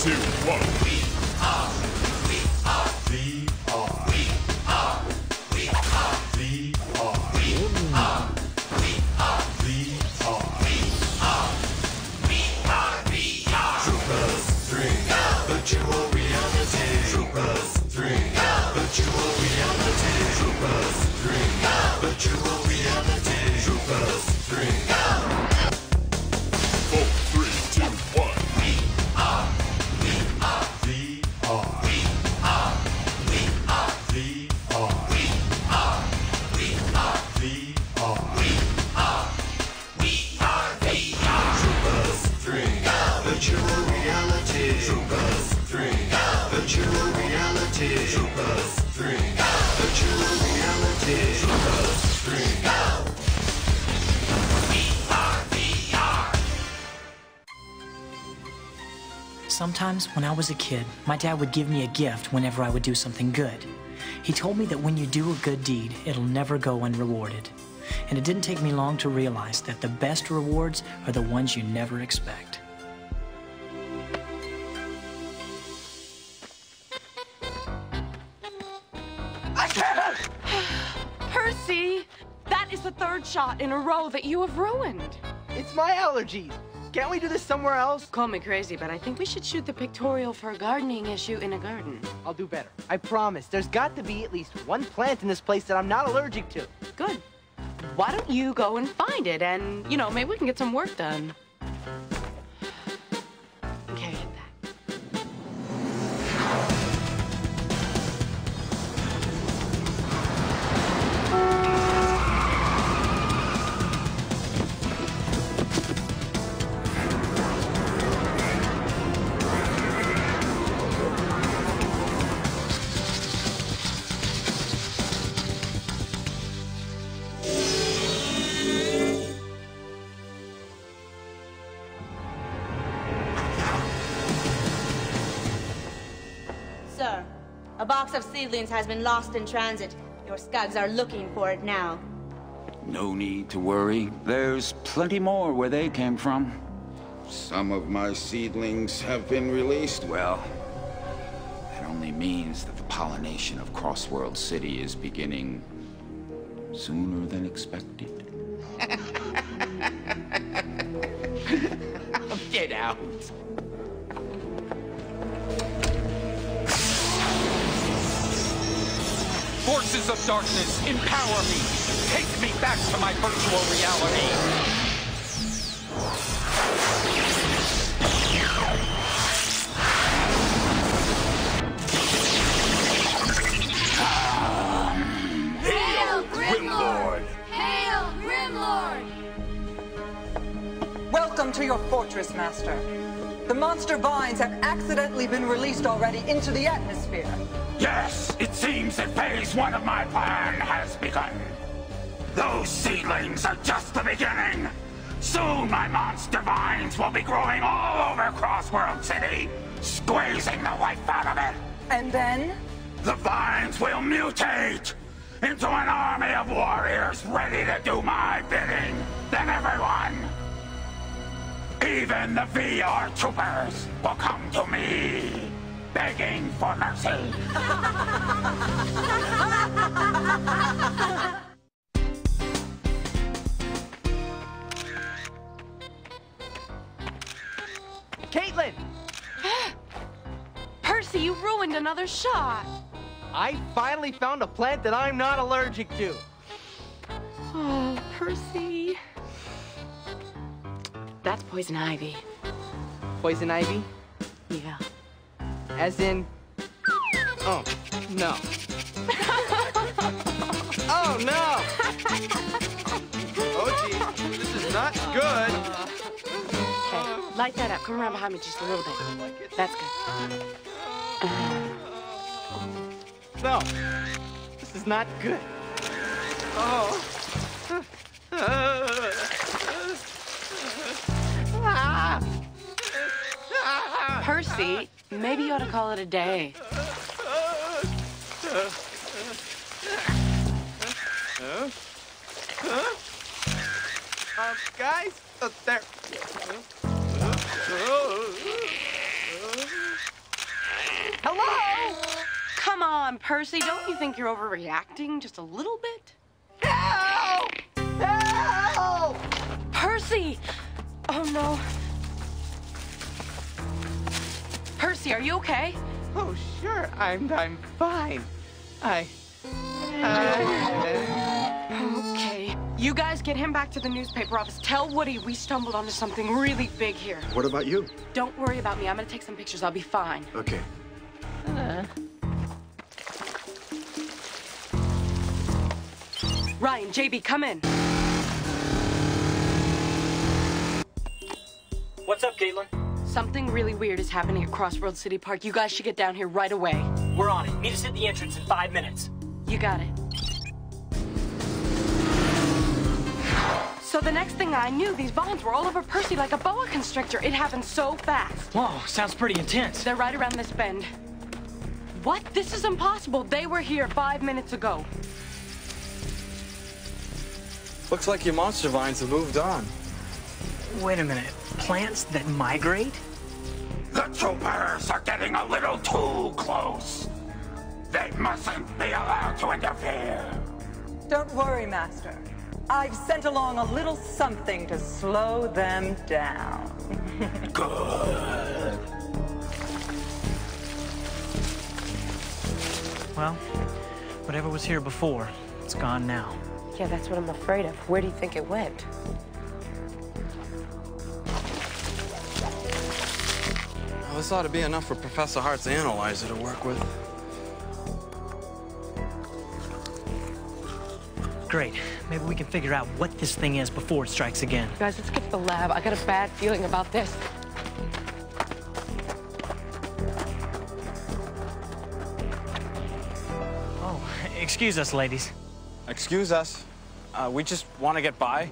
two, one. We are. We are. We are. We are. We are. We are. We are. We are. We are. We are. We are. Troopers three. Virtual reality. Troopers three. Virtual reality. Troopers three. Virtual reality. Reality. Troopers three. Virtual reality. Troopers three. We. Sometimes, when I was a kid, my dad would give me a gift whenever I would do something good. He told me that when you do a good deed, it'll never go unrewarded. And it didn't take me long to realize that the best rewards are the ones you never expect. Is the third shot in a row that you have ruined. It's my allergies. Can't we do this somewhere else? Call me crazy, but I think we should shoot the pictorial for a gardening issue in a garden. I'll do better. I promise. There's got to be at least one plant in this place that I'm not allergic to. Good. Why don't you go and find it and, you know, maybe we can get some work done. A of seedlings has been lost in transit. Your Skugs are looking for it now. No need to worry. There's plenty more where they came from. Some of my seedlings have been released. Well, that only means that the pollination of Crossworld City is beginning sooner than expected. Get out. Forces of darkness, empower me. Take me back to my virtual reality. Hail, Grimlord! Hail, Grimlord! Welcome to your fortress, Master. The monster vines have accidentally been released already into the atmosphere. Yes, it seems that phase one of my plan has begun. Those seedlings are just the beginning. Soon my monster vines will be growing all over Crossworld City, squeezing the life out of it. And then? The vines will mutate into an army of warriors ready to do my bidding. Then everyone, even the VR troopers, will come to me, begging for mercy. Caitlin! Percy, you ruined another shot. I finally found a plant that I'm not allergic to. Oh, Percy. That's poison ivy. Poison ivy? Yeah. As in. Oh, no. oh, no! Oh, gee. This is not good. Okay, light that up. Come around behind me just a little bit. That's good. No. This is not good. Oh. Percy, maybe you ought to call it a day. Um, guys, uh, there. Hello? Come on, Percy. Don't you think you're overreacting just a little bit? Help! Help! Percy! Oh, no. Percy, are you okay? Oh, sure. I'm I'm fine. I. I uh, Okay. You guys get him back to the newspaper office. Tell Woody we stumbled onto something really big here. What about you? Don't worry about me. I'm gonna take some pictures. I'll be fine. Okay. Ryan, JB, come in. What's up, Caitlin? Something really weird is happening at Crossworld City Park. You guys should get down here right away. We're on it. Meet us at the entrance in five minutes. You got it. So the next thing I knew, these vines were all over Percy like a boa constrictor. It happened so fast. Whoa, sounds pretty intense. They're right around this bend. What? This is impossible. They were here five minutes ago. Looks like your monster vines have moved on. Wait a minute. Plants that migrate? The troopers are getting a little too close. They mustn't be allowed to interfere. Don't worry, Master. I've sent along a little something to slow them down. Good. Well, whatever was here before, it's gone now. Yeah, that's what I'm afraid of. Where do you think it went? This ought to be enough for Professor Hart's analyzer to work with. Great. Maybe we can figure out what this thing is before it strikes again. Guys, let's get to the lab. I got a bad feeling about this. Oh, excuse us, ladies. Excuse us. Uh, we just want to get by.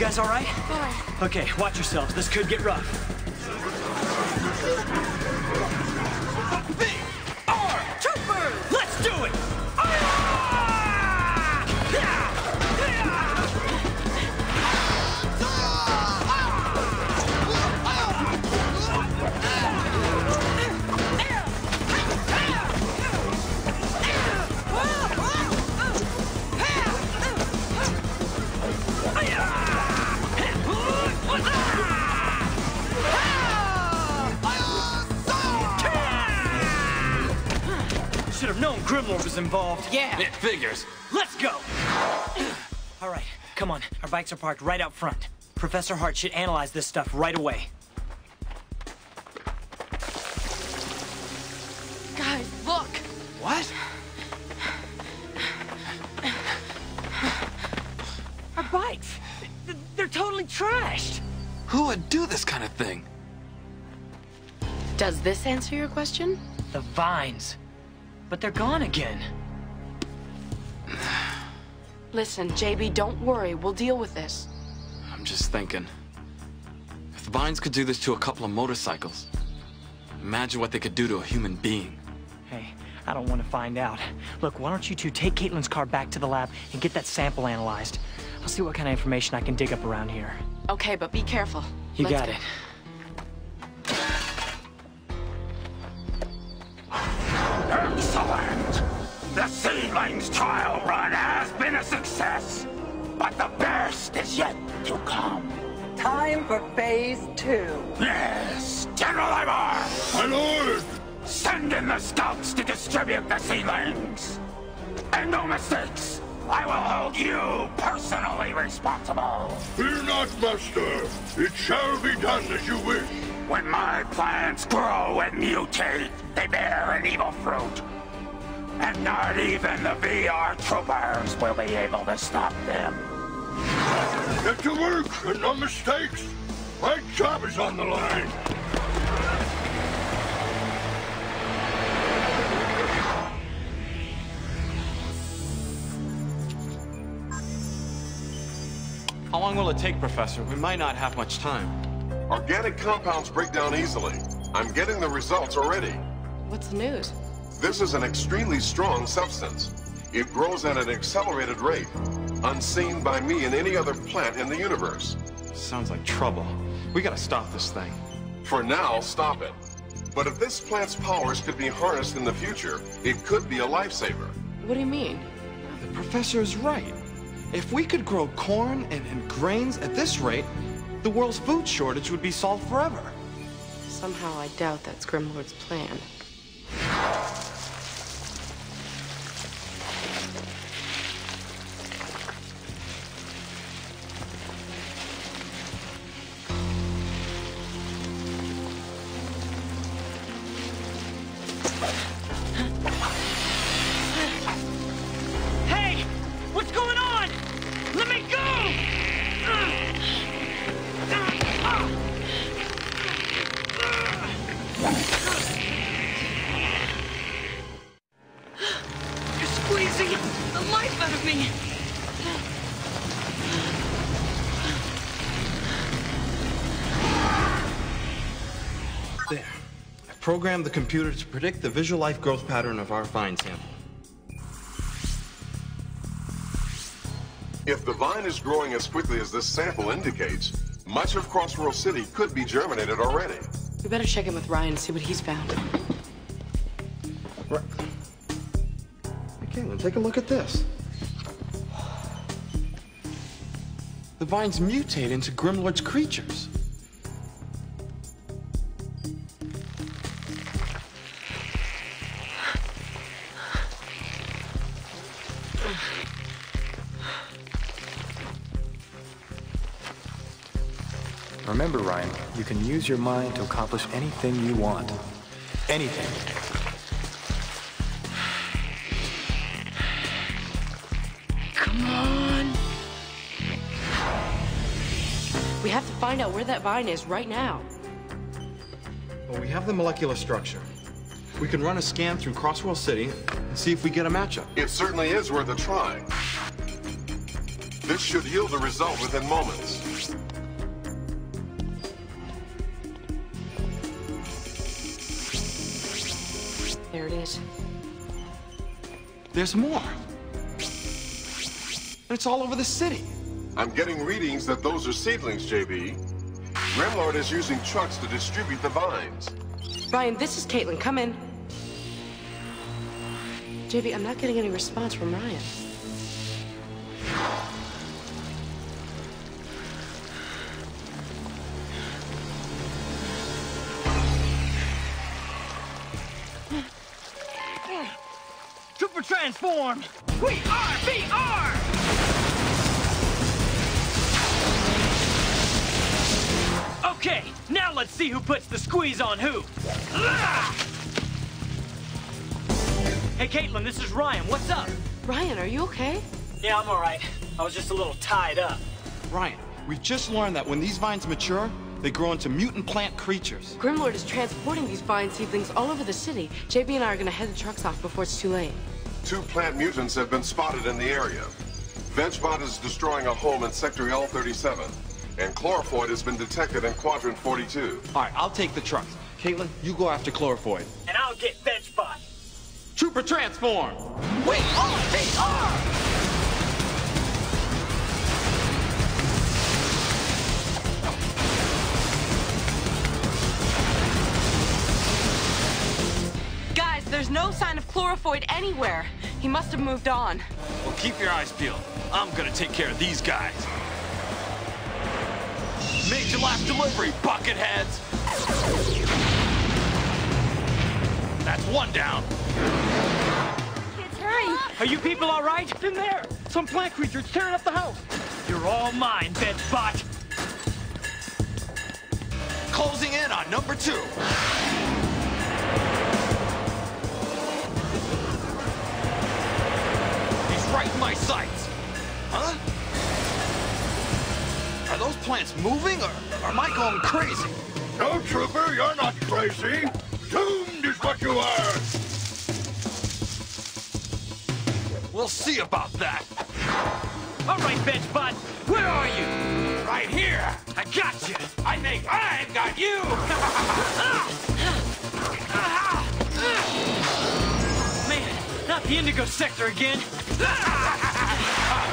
Guys all right? Fine. Okay, watch yourselves. This could get rough. Should have known Grimlord was involved. Yeah. It figures. Let's go! All right, come on. Our bikes are parked right out front. Professor Hart should analyze this stuff right away. Guys, look. What? Our bikes! They're totally trashed! Who would do this kind of thing? Does this answer your question? The vines. But they're gone again. Listen, JB, don't worry. We'll deal with this. I'm just thinking. If the vines could do this to a couple of motorcycles, imagine what they could do to a human being. Hey, I don't want to find out. Look, why don't you two take Caitlin's car back to the lab and get that sample analyzed? I'll see what kind of information I can dig up around here. Okay, but be careful. You Let's got go. it. The seedlings trial run has been a success, but the best is yet to come. Time for phase two. Yes, General Ivar. My lord! Send in the scouts to distribute the seedlings. And no mistakes. I will hold you personally responsible. Fear not, master. It shall be done as you wish. When my plants grow and mutate, they bear an evil fruit. And not even the VR troopers will be able to stop them. Get to work and no mistakes. My job is on the line. How long will it take, Professor? We might not have much time. Organic compounds break down easily. I'm getting the results already. What's the news? This is an extremely strong substance. It grows at an accelerated rate, unseen by me and any other plant in the universe. Sounds like trouble. We gotta stop this thing. For now, stop it. But if this plant's powers could be harnessed in the future, it could be a lifesaver. What do you mean? The professor is right. If we could grow corn and, and grains at this rate, the world's food shortage would be solved forever. Somehow I doubt that's Grimlord's plan. Programmed the computer to predict the visual life growth pattern of our vine sample. If the vine is growing as quickly as this sample indicates, much of Crossworld City could be germinated already. We better check in with Ryan and see what he's found. Right. Hey, Caitlin, take a look at this. The vines mutate into Grimlord's creatures. Remember, Ryan, you can use your mind to accomplish anything you want. Anything. Come on! We have to find out where that vine is right now. Well, we have the molecular structure. We can run a scan through Crossworld City and see if we get a matchup. It certainly is worth a try. This should yield a result within moments. There's more. And it's all over the city. I'm getting readings that those are seedlings, JB. Grimlord is using trucks to distribute the vines. Ryan, this is Caitlin. Come in. JB, I'm not getting any response from Ryan. Transform! We are VR! Okay, now let's see who puts the squeeze on who. Ah! Hey, Caitlin, this is Ryan. What's up? Ryan, are you okay? Yeah, I'm all right. I was just a little tied up. Ryan, we've just learned that when these vines mature, they grow into mutant plant creatures. Grimlord is transporting these vine seedlings all over the city. JB and I are gonna head the trucks off before it's too late. Two plant mutants have been spotted in the area. Vegbot is destroying a home in Sector L37, and Chlorofoid has been detected in Quadrant 42. All right, I'll take the trucks. Caitlin, you go after Chlorofoid. And I'll get Vegbot. Trooper transform! We are VR! There's no sign of Chlorofoid anywhere. He must have moved on. Well, keep your eyes peeled. I'm gonna take care of these guys. Major last delivery, bucketheads! That's one down. Kids, hurry! Are you people all right? In there! Some plant creature's tearing up the house! You're all mine, Vegbot! closing in on number two. Right in my sights. Huh? Are those plants moving, or, am I going crazy? No, Trooper, you're not crazy. Doomed is what you are. We'll see about that. All right, Benchbot, where are you? Right here. I got you. I think I've got you. Ah! Ah! Ah! Man, not the Indigo Sector again. Come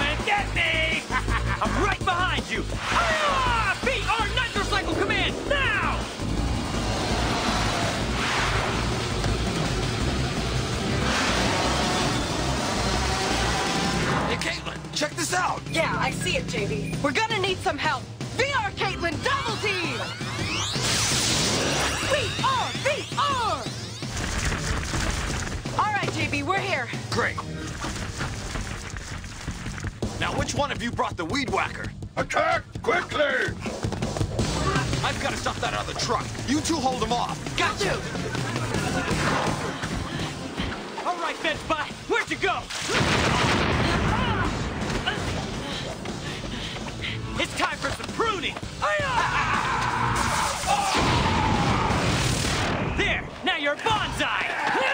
and get me. I'm right behind you. Ah! VR Nitrocycle Command, now! Hey, Caitlin, check this out. Yeah, I see it, JB. We're gonna need some help. VR, Caitlin, double team! All right, we're here. Great. Now, which one of you brought the weed whacker? Attack quickly! I've got to stop that other truck. You two hold him off. Got you! All right, Benchbot, where'd you go? It's time for some pruning! There! Now you're bonsai!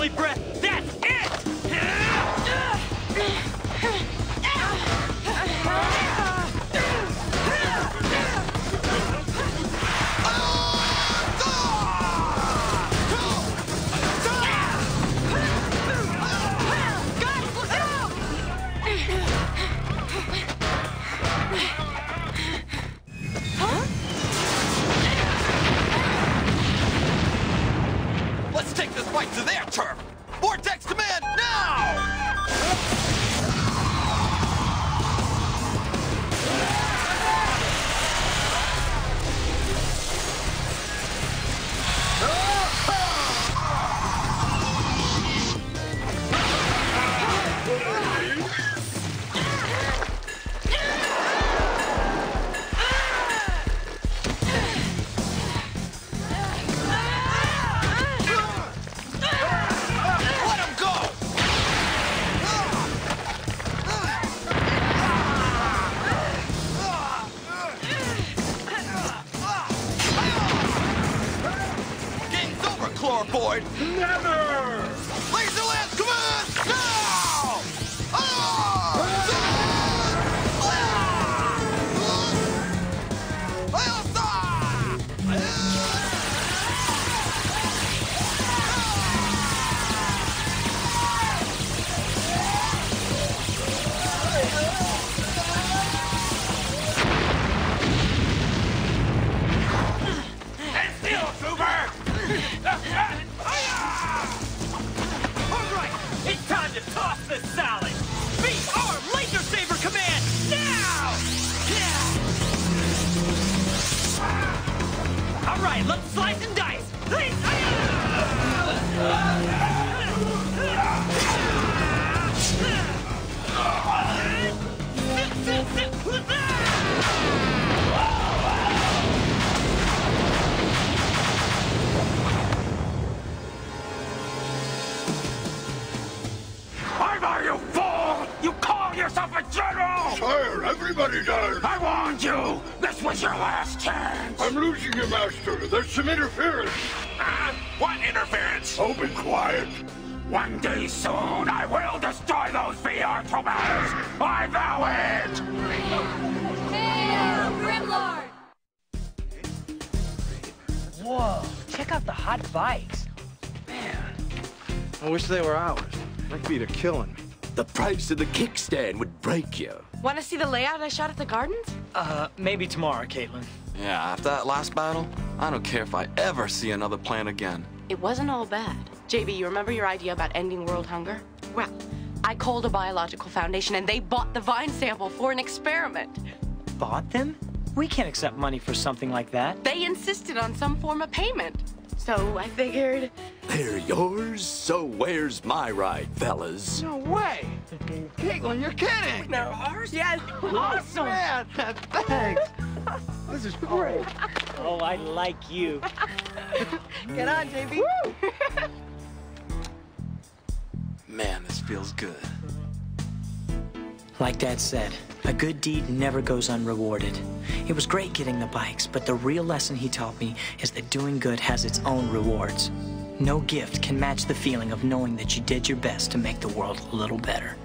Right, breath, their turf. Vortex Never! Everybody does. I warned you! This was your last chance! I'm losing you, Master. There's some interference. Huh? What interference? Oh, be quiet. One day soon, I will destroy those VR traumas! I vow it! Hail, Grimlord! Whoa, check out the hot bikes. Man, I wish they were ours. Might be are killing. me. The price of the kickstand would break you. Want to see the layout I shot at the gardens? Uh, maybe tomorrow, Caitlin. Yeah, after that last battle, I don't care if I ever see another plant again. It wasn't all bad. JB, you remember your idea about ending world hunger? Well, I called a biological foundation and they bought the vine sample for an experiment. Bought them? We can't accept money for something like that. They insisted on some form of payment. So I figured. They're yours, so where's my ride, fellas? No way! Caitlin, you're kidding! No, ours? Yes. Awesome. Man, thanks. This is great. Oh, I like you. Get on, JB. Man, this feels good. Like Dad said, a good deed never goes unrewarded. It was great getting the bikes, but the real lesson he taught me is that doing good has its own rewards. No gift can match the feeling of knowing that you did your best to make the world a little better.